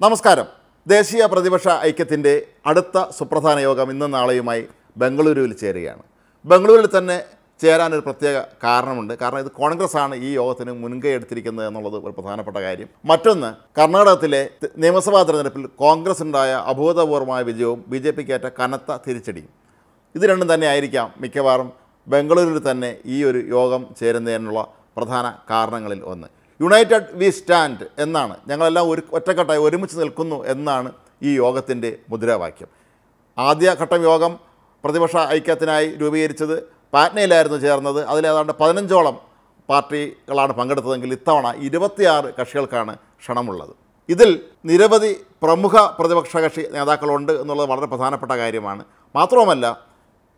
നമസ്കാരം. ദേശീയ പ്രതിപക്ഷ ഐക്യത്തിന്റെ അടുത്ത സുപ്രധാന യോഗം ഇന്നും നാളെയുമായി ബംഗളൂരുവിൽ ചേരുകയാണ്. ബംഗളൂരുവിൽ തന്നെ ചേരാൻ ഒരു പ്രത്യേക കാരണമുണ്ട്. കാരണം ഇത് കോൺഗ്രസ് ആണ് ഈ യോഗത്തിന് മുൻകൈ എടുത്തിരിക്കുന്നത് എന്നുള്ളത് ഒരു പ്രധാനപ്പെട്ട കാര്യം. മറ്റൊന്ന് കർണാടകത്തിലെ നിയമസഭാ തെരഞ്ഞെടുപ്പിൽ കോൺഗ്രസിനുണ്ടായ അഭൂതപൂർവമായ വിജയവും ബി ജെ പിക്കേറ്റ കനത്ത തിരിച്ചടിയും. ഇത് രണ്ടും തന്നെ ആയിരിക്കാം മിക്കവാറും ബംഗളൂരുവിൽ തന്നെ ഈ ഒരു യോഗം ചേരുന്നതിനുള്ള പ്രധാന കാരണങ്ങളിൽ ഒന്ന്. യുണൈറ്റഡ് വി സ്റ്റാൻഡ് എന്നാണ്. ഞങ്ങളെല്ലാം ഒരു ഒറ്റക്കെട്ടായി ഒരുമിച്ച് നിൽക്കുന്നു എന്നാണ് ഈ യോഗത്തിന്റെ മുദ്രാവാക്യം. ആദ്യഘട്ടം യോഗം പ്രതിപക്ഷ ഐക്യത്തിനായി രൂപീകരിച്ചത്. പാറ്റ്നയിലായിരുന്നു ചേർന്നത്. അതിലേതാണ്ട് പതിനഞ്ചോളം പാർട്ടികളാണ് പങ്കെടുത്തതെങ്കിൽ ഇത്തവണ ഇരുപത്തിയാറ് കക്ഷികൾക്കാണ് ക്ഷണമുള്ളത്. ഇതിൽ നിരവധി പ്രമുഖ പ്രതിപക്ഷ കക്ഷി നേതാക്കളുണ്ട് എന്നുള്ളത് വളരെ പ്രധാനപ്പെട്ട കാര്യമാണ്. മാത്രവുമല്ല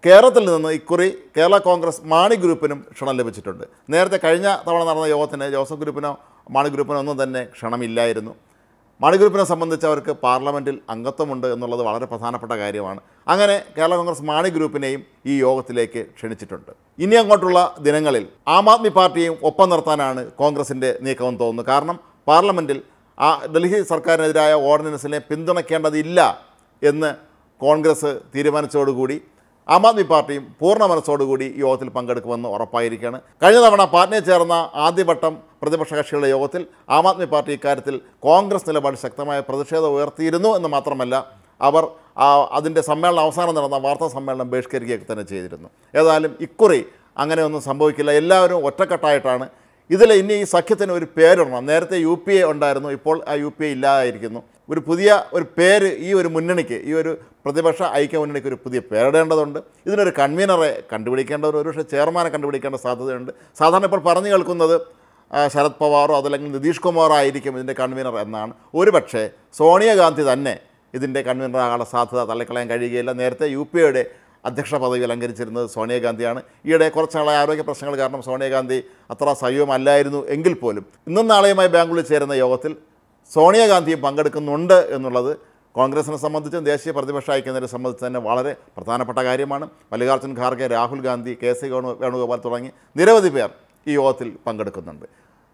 കേരളത്തിൽ നിന്ന് ഇക്കുറി കേരള കോൺഗ്രസ് മാണി ഗ്രൂപ്പിനും ക്ഷണം ലഭിച്ചിട്ടുണ്ട്. നേരത്തെ കഴിഞ്ഞ തവണ നടന്ന യോഗത്തിന് ജോസഫ് ഗ്രൂപ്പിനോ മാണി ഗ്രൂപ്പിനോ ഒന്നും തന്നെ ക്ഷണമില്ലായിരുന്നു. മാണി ഗ്രൂപ്പിനെ സംബന്ധിച്ച് അവർക്ക് പാർലമെന്റിൽ അംഗത്വമുണ്ട് എന്നുള്ളത് വളരെ പ്രധാനപ്പെട്ട കാര്യമാണ്. അങ്ങനെ കേരള കോൺഗ്രസ് മാണി ഗ്രൂപ്പിനെയും ഈ യോഗത്തിലേക്ക് ക്ഷണിച്ചിട്ടുണ്ട്. ഇനി അങ്ങോട്ടുള്ള ദിനങ്ങളിൽ ആം ആദ്മി പാർട്ടിയും ഒപ്പം നിർത്താനാണ് കോൺഗ്രസിന്റെ നീക്കമെന്ന് തോന്നുന്നു. കാരണം പാർലമെന്റിൽ ആ ഡൽഹി സർക്കാരിനെതിരായ ഓർഡിനൻസിനെ പിന്തുണയ്ക്കേണ്ടതില്ല എന്ന് കോൺഗ്രസ് തീരുമാനിച്ചതോടുകൂടി ആം ആദ്മി പാർട്ടിയും പൂർണ മനസ്സോടുകൂടി യോഗത്തിൽ പങ്കെടുക്കുമെന്ന് ഉറപ്പായിരിക്കുകയാണ്. കഴിഞ്ഞ തവണ പാറ്റ്നയിൽ ചേർന്ന ആദ്യവട്ടം പ്രതിപക്ഷ കക്ഷികളുടെ യോഗത്തിൽ ആം ആദ്മി പാർട്ടി ഇക്കാര്യത്തിൽ കോൺഗ്രസ് നിലപാട് ശക്തമായ പ്രതിഷേധം ഉയർത്തിയിരുന്നു എന്ന് മാത്രമല്ല അവർ അതിന്റെ സമ്മേളനം അവസാനം നടന്ന വാർത്താ സമ്മേളനം ബഹിഷ്കരിക്കുകയൊക്കെ തന്നെ ചെയ്തിരുന്നു. ഏതായാലും ഇക്കുറി അങ്ങനെയൊന്നും സംഭവിക്കില്ല. എല്ലാവരും ഒറ്റക്കെട്ടായിട്ടാണ്. ഇതിൽ ഇനി ഈ സഖ്യത്തിന് ഒരു പേരിടണം. നേരത്തെ യു പി എ ഉണ്ടായിരുന്നു ഇപ്പോൾ ആ യു പി എ ഇല്ലാതായിരിക്കുന്നു. ഒരു പുതിയ ഒരു പേര് ഈ ഒരു മുന്നണിക്ക് ഈ ഒരു പ്രതിപക്ഷ ഐക്യ മുന്നണിക്ക് ഒരു പുതിയ പേരിടേണ്ടതുണ്ട്. ഇതിനൊരു കൺവീനറെ കണ്ടുപിടിക്കേണ്ട ഒരു ഒരുപക്ഷെ ചെയർമാനെ കണ്ടുപിടിക്കേണ്ട സാധ്യതയുണ്ട്. സാധാരണ ഇപ്പോൾ പറഞ്ഞു കേൾക്കുന്നത് ശരത് പവാറോ അതല്ലെങ്കിൽ നിതീഷ് കുമാറോ ആയിരിക്കും ഇതിന്റെ കൺവീനർ എന്നാണ്. ഒരുപക്ഷെ സോണിയാഗാന്ധി തന്നെ ഇതിന്റെ കൺവീനറാകാനുള്ള സാധ്യത തള്ളിക്കളയാൻ കഴിയുകയില്ല. നേരത്തെ യു പി എയുടെ അധ്യക്ഷ പദവി അലങ്കരിച്ചിരുന്നത് സോണിയാഗാന്ധിയാണ് ഈയിടെ കുറച്ച് നാളായ ആരോഗ്യ പ്രശ്നങ്ങൾ കാരണം സോണിയാഗാന്ധി അത്ര സജീവമല്ലായിരുന്നു എങ്കിൽ പോലും. ഇന്നും നാളെയുമായി ബാംഗ്ലൂരിൽ ചേരുന്ന യോഗത്തിൽ സോണിയാഗാന്ധിയും പങ്കെടുക്കുന്നുണ്ട് എന്നുള്ളത് കോൺഗ്രസിനെ സംബന്ധിച്ചും ദേശീയ പ്രതിപക്ഷ ഐക്യത്തിനെ സംബന്ധിച്ച് തന്നെ വളരെ പ്രധാനപ്പെട്ട കാര്യമാണ്. മല്ലികാർജുൻ ഖാർഗെ രാഹുൽ ഗാന്ധി കെ സി വേണു വേണുഗോപാൽ തുടങ്ങി നിരവധി പേർ ഈ യോഗത്തിൽ പങ്കെടുക്കുന്നുണ്ട്.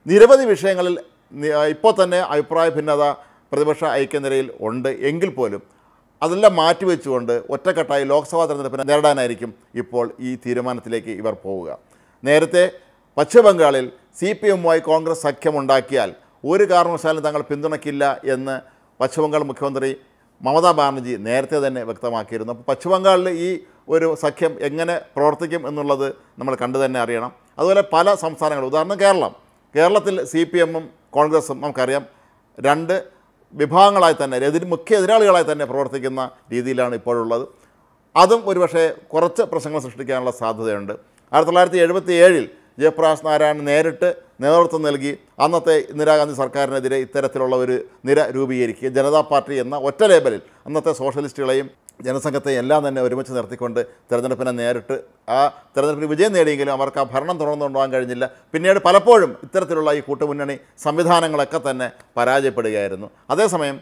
നിരവധി വിഷയങ്ങളിൽ ഇപ്പോൾ തന്നെ അഭിപ്രായ ഭിന്നത പ്രതിപക്ഷ ഐക്യനിരയിൽ ഉണ്ട് എങ്കിൽ പോലും അതെല്ലാം മാറ്റിവെച്ചുകൊണ്ട് ഒറ്റക്കെട്ടായി ലോക്സഭാ തെരഞ്ഞെടുപ്പിനെ നേരിടാനായിരിക്കും ഇപ്പോൾ ഈ തീരുമാനത്തിലേക്ക് ഇവർ പോവുക. നേരത്തെ പശ്ചിമബംഗാളിൽ സി പി എമ്മുമായി കോൺഗ്രസ് സഖ്യമുണ്ടാക്കിയാൽ ഒരു കാരണവശാലും തങ്ങൾ പിന്തുണയ്ക്കില്ല എന്ന് പശ്ചിമബംഗാൾ മുഖ്യമന്ത്രി മമതാ ബാനർജി നേരത്തെ തന്നെ വ്യക്തമാക്കിയിരുന്നു. അപ്പോൾ പശ്ചിമബംഗാളിൽ ഈ ഒരു സഖ്യം എങ്ങനെ പ്രവർത്തിക്കും എന്നുള്ളത് നമ്മൾ കണ്ടു തന്നെ അറിയണം. അതുപോലെ പല സംസ്ഥാനങ്ങളും ഉദാഹരണം കേരളം. കേരളത്തിൽ സി പി എമ്മും കോൺഗ്രസും നമുക്കറിയാം രണ്ട് വിഭാഗങ്ങളായി തന്നെ എതിർ മുഖ്യ എതിരാളികളായി തന്നെ പ്രവർത്തിക്കുന്ന രീതിയിലാണ് ഇപ്പോഴുള്ളത്. അതും ഒരുപക്ഷെ കുറച്ച് പ്രശ്നങ്ങൾ സൃഷ്ടിക്കാനുള്ള സാധ്യതയുണ്ട്. ആയിരത്തി തൊള്ളായിരത്തി എഴുപത്തി ഏഴിൽ ജയപ്രകാശ് നാരായണൻ നേരിട്ട് നേതൃത്വം നൽകി അന്നത്തെ ഇന്ദിരാഗാന്ധി സർക്കാരിനെതിരെ ഇത്തരത്തിലുള്ള ഒരു നിര രൂപീകരിക്കുക. ജനതാ പാർട്ടി എന്ന ഒറ്റ ലേബലിൽ അന്നത്തെ സോഷ്യലിസ്റ്റുകളെയും ജനസംഘത്തെ എല്ലാം തന്നെ ഒരുമിച്ച് നിർത്തിക്കൊണ്ട് തെരഞ്ഞെടുപ്പിനെ നേരിട്ട് ആ തെരഞ്ഞെടുപ്പിൽ വിജയം നേടിയെങ്കിലും അവർക്ക് ആ ഭരണം തുടർന്നുകൊണ്ടുപോകാൻ കഴിഞ്ഞില്ല. പിന്നീട് പലപ്പോഴും ഇത്തരത്തിലുള്ള ഈ കൂട്ടുമുന്നണി സംവിധാനങ്ങളൊക്കെ തന്നെ പരാജയപ്പെടുകയായിരുന്നു. അതേസമയം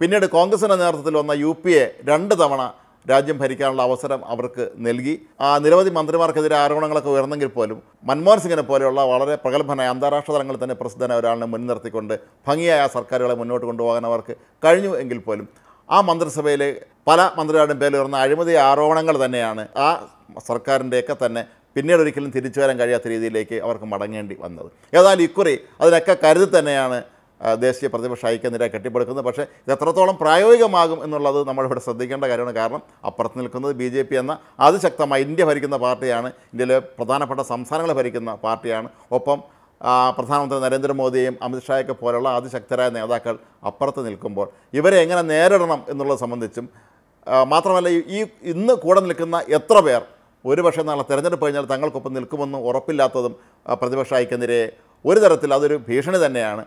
പിന്നീട് കോൺഗ്രസിന്റെ നേതൃത്വത്തിൽ വന്ന യു രണ്ട് തവണ രാജ്യം ഭരിക്കാനുള്ള അവസരം അവർക്ക് നൽകി. ആ നിരവധി മന്ത്രിമാർക്കെതിരെ ആരോപണങ്ങളൊക്കെ ഉയർന്നെങ്കിൽ പോലും മൻമോഹൻ സിംഗിനെ പോലെയുള്ള വളരെ പ്രഗത്ഭനായ അന്താരാഷ്ട്ര തലങ്ങളിൽ തന്നെ പ്രസിദ്ധനായ ഒരാളിനെ മുൻനിർത്തിക്കൊണ്ട് ഭംഗിയായ സർക്കാരുകളെ മുന്നോട്ട് കൊണ്ടുപോകാൻ അവർക്ക് കഴിഞ്ഞു എങ്കിൽ പോലും ആ മന്ത്രിസഭയിലെ പല മന്ത്രിമാരുടെയും പേരിൽ ഉയർന്ന അഴിമതി ആരോപണങ്ങൾ തന്നെയാണ് ആ സർക്കാരിന്റെയൊക്കെ തന്നെ പിന്നീട് ഒരിക്കലും തിരിച്ചു വരാൻ കഴിയാത്ത രീതിയിലേക്ക് അവർക്ക് മടങ്ങേണ്ടി വന്നത്. ഏതായാലും ഇക്കുറി അതിനൊക്കെ കരുതി തന്നെയാണ് ദേശീയ പ്രതിപക്ഷ ഐക്യനിര കെട്ടിപ്പടുക്കുന്നത് പക്ഷേ ഇത് എത്രത്തോളം പ്രായോഗികമാകും എന്നുള്ളത് നമ്മളിവിടെ ശ്രദ്ധിക്കേണ്ട കാര്യമാണ്. കാരണം അപ്പുറത്ത് നിൽക്കുന്നത് ബി ജെ പി എന്ന അതിശക്തമായ ഇന്ത്യ ഭരിക്കുന്ന പാർട്ടിയാണ് ഇന്ത്യയിലെ പ്രധാനപ്പെട്ട സംസ്ഥാനങ്ങൾ ഭരിക്കുന്ന പാർട്ടിയാണ്. ഒപ്പം പ്രധാനമന്ത്രി നരേന്ദ്രമോദിയെയും അമിത്ഷായൊക്കെ പോലുള്ള അതിശക്തരായ നേതാക്കൾ അപ്പുറത്ത് നിൽക്കുമ്പോൾ ഇവരെ എങ്ങനെ നേരിടണം എന്നുള്ളത് സംബന്ധിച്ചും മാത്രമല്ല ഈ- ഇന്ന് കൂടെ നിൽക്കുന്ന എത്ര പേർ ഒരുപക്ഷെ നാളെ തെരഞ്ഞെടുപ്പ് കഴിഞ്ഞാൽ തങ്ങൾക്കൊപ്പം നിൽക്കുമെന്ന് ഉറപ്പില്ലാത്തതും പ്രതിപക്ഷ ഐക്യനിരയെ ഒരു തരത്തിൽ അതൊരു ഭീഷണി തന്നെയാണ്.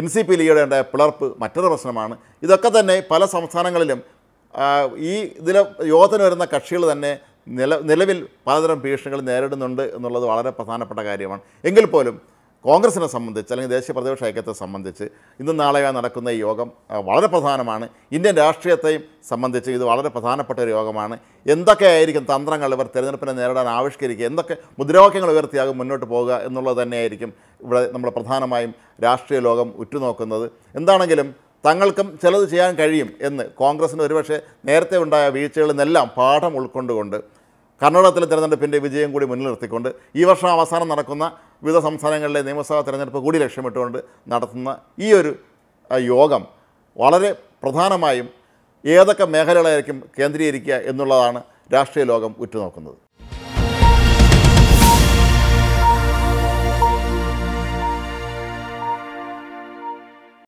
എൻ സി പി ലീഗയുടെ പിളർപ്പ് മറ്റൊരു പ്രശ്നമാണ്. ഇതൊക്കെ തന്നെ പല സംസ്ഥാനങ്ങളിലും ഈ ഇതിൽ യോഗത്തിന് വരുന്ന കക്ഷികൾ തന്നെ നില നിലവിൽ പലതരം ഭീഷണികൾ നേരിടുന്നുണ്ട് എന്നുള്ളത് വളരെ പ്രധാനപ്പെട്ട കാര്യമാണ്. എങ്കിൽ പോലും കോൺഗ്രസിനെ സംബന്ധിച്ച് അല്ലെങ്കിൽ ദേശീയ പ്രതിപക്ഷ ഐക്യത്തെ സംബന്ധിച്ച് ഇന്നും നാളെയോ നടക്കുന്ന ഈ യോഗം വളരെ പ്രധാനമാണ്. ഇന്ത്യൻ രാഷ്ട്രീയത്തെയും സംബന്ധിച്ച് ഇത് വളരെ പ്രധാനപ്പെട്ട ഒരു യോഗമാണ്. എന്തൊക്കെയായിരിക്കും തന്ത്രങ്ങൾ ഇവർ തിരഞ്ഞെടുപ്പിനെ നേരിടാൻ ആവിഷ്കരിക്കുക എന്തൊക്കെ മുദ്രാവാക്യങ്ങൾ ഉയർത്തിയാകും മുന്നോട്ട് പോവുക എന്നുള്ളത് തന്നെയായിരിക്കും ഇവിടെ നമ്മൾ പ്രധാനമായും രാഷ്ട്രീയ ലോകം ഉറ്റുനോക്കുന്നത്. എന്താണെങ്കിലും തങ്ങൾക്കും ചിലത് ചെയ്യാൻ കഴിയും എന്ന് കോൺഗ്രസിന് ഒരുപക്ഷെ നേരത്തെ ഉണ്ടായ വീഴ്ചകളിൽ നിന്നെല്ലാം പാഠം ഉൾക്കൊണ്ടുകൊണ്ട് കർണാടകത്തിലെ തിരഞ്ഞെടുപ്പിന്റെ വിജയം കൂടി മുന്നിൽ നിർത്തിക്കൊണ്ട് ഈ വർഷം അവസാനം നടക്കുന്ന വിവിധ സംസ്ഥാനങ്ങളിലെ നിയമസഭാ തെരഞ്ഞെടുപ്പ് കൂടി ലക്ഷ്യമിട്ടുകൊണ്ട് നടത്തുന്ന ഈ ഒരു യോഗം വളരെ പ്രധാനമായും ഏതൊക്കെ മേഖലകളായിരിക്കും കേന്ദ്രീകരിക്കുക എന്നുള്ളതാണ് രാഷ്ട്രീയ ലോകം ഉറ്റുനോക്കുന്നത്.